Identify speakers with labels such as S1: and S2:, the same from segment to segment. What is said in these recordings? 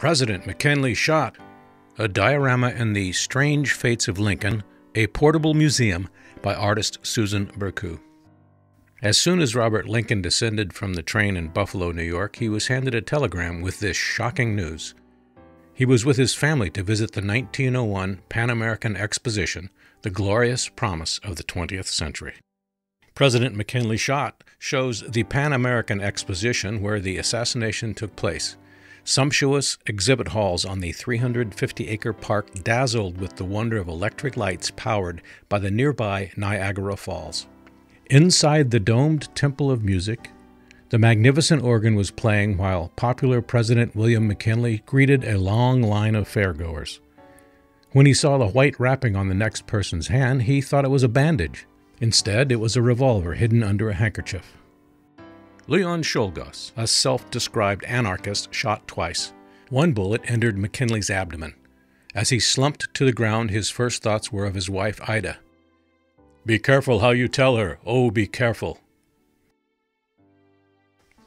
S1: President McKinley Shot, a diorama in the Strange Fates of Lincoln, a portable museum by artist Susan Bercu. As soon as Robert Lincoln descended from the train in Buffalo, New York, he was handed a telegram with this shocking news. He was with his family to visit the 1901 Pan American Exposition, the glorious promise of the 20th century. President McKinley Shot shows the Pan American Exposition where the assassination took place. Sumptuous exhibit halls on the 350 acre park dazzled with the wonder of electric lights powered by the nearby Niagara Falls. Inside the domed Temple of Music, the magnificent organ was playing while popular President William McKinley greeted a long line of fairgoers. When he saw the white wrapping on the next person's hand, he thought it was a bandage. Instead, it was a revolver hidden under a handkerchief. Leon Czolgosz, a self described anarchist, shot twice. One bullet entered McKinley's abdomen. As he slumped to the ground, his first thoughts were of his wife, Ida. Be careful how you tell her. Oh, be careful.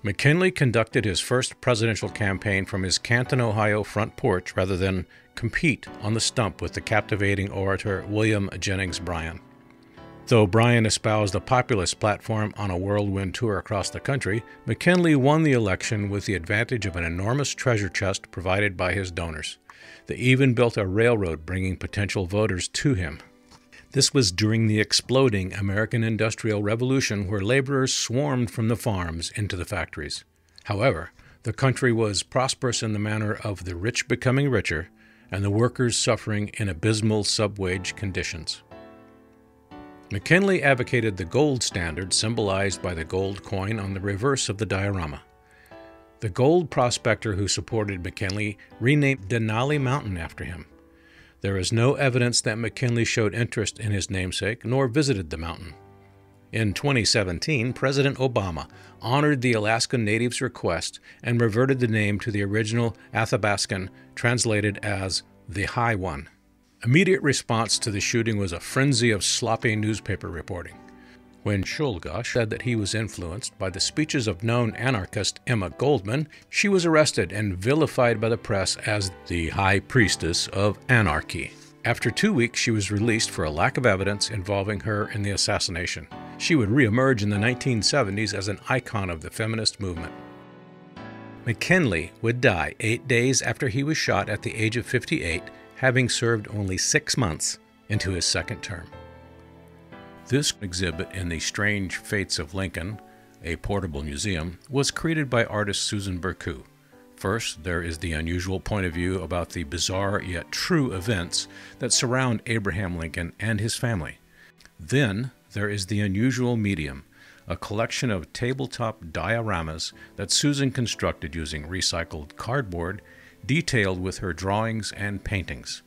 S1: McKinley conducted his first presidential campaign from his Canton, Ohio front porch rather than compete on the stump with the captivating orator William Jennings Bryan. Though Bryan espoused a populist platform on a whirlwind tour across the country, McKinley won the election with the advantage of an enormous treasure chest provided by his donors. They even built a railroad bringing potential voters to him. This was during the exploding American Industrial Revolution, where laborers swarmed from the farms into the factories. However, the country was prosperous in the manner of the rich becoming richer and the workers suffering in abysmal subwage conditions. McKinley advocated the gold standard symbolized by the gold coin on the reverse of the diorama. The gold prospector who supported McKinley renamed Denali Mountain after him. There is no evidence that McKinley showed interest in his namesake nor visited the mountain. In 2017, President Obama honored the Alaska Natives' request and reverted the name to the original Athabascan, translated as the High One. Immediate response to the shooting was a frenzy of sloppy newspaper reporting. When Czolgosz said that he was influenced by the speeches of known anarchist Emma Goldman, she was arrested and vilified by the press as the high priestess of anarchy. After two weeks, she was released for a lack of evidence involving her in the assassination. She would reemerge in the 1970s as an icon of the feminist movement. McKinley would die eight days after he was shot at the age of 58 having served only six months into his second term. This exhibit in the Strange Fates of Lincoln, a portable museum, was created by artist Susan Bercu. First, there is the unusual point of view about the bizarre yet true events that surround Abraham Lincoln and his family. Then, there is the unusual medium, a collection of tabletop dioramas that Susan constructed using recycled cardboard detailed with her drawings and paintings.